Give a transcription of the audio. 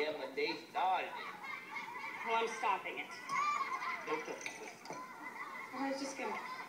Yeah, but they started it. Well, I'm stopping it. Don't touch my Well, I was just gonna.